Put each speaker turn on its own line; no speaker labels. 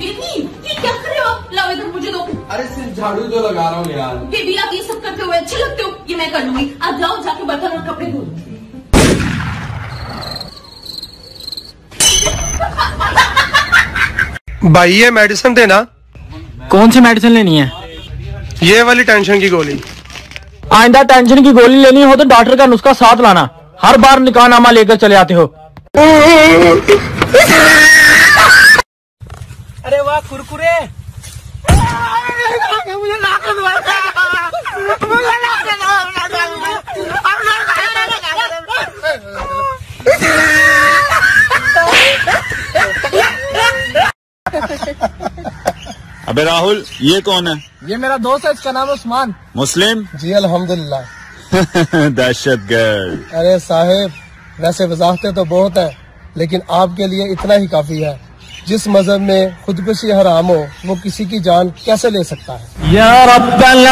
Baby ये क्या कर रहे हो आप? लाओ इधर मुझे दो।
अरे सिर्फ़ झाड़ू तो लगा रहा हूँ यार।
बेबी आप ये सब करते हुए अच्छे लगते हो? ये मैं कर लूँगी। आप जाओ जाके बर्तन और कपड़े धो
भाई ये मेडिसिन देना।
कौन सी मेडिसिन लेनी है?
ये वाली टेंशन की गोली।
आइंदा टेंशन की गोली लेनी हो तो डॉक्टर का नुस्खा साथ लाना। हर बार निकाहनामा लेकर चले आते हो। अरे वाह कुरकुरे।
अबे राहुल ये कौन है?
ये मेरा दोस्त है इसका नाम उस्मान।
मुस्लिम?
जी अल्हम्दुलिल्लाह।
दहशत गर्द।
अरे साहेब वैसे वजाहते तो बहुत है लेकिन आपके लिए इतना ही काफ़ी है। जिस मज़हब में खुदकुशी हराम हो वो किसी की जान कैसे ले सकता है?
या रब्बल